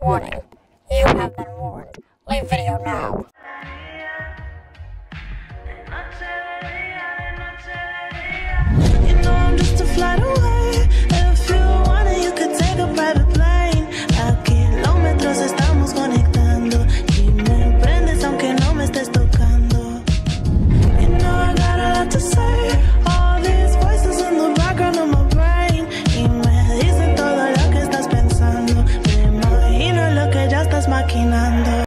Warning. You have been warned. Leave video now. maquinando.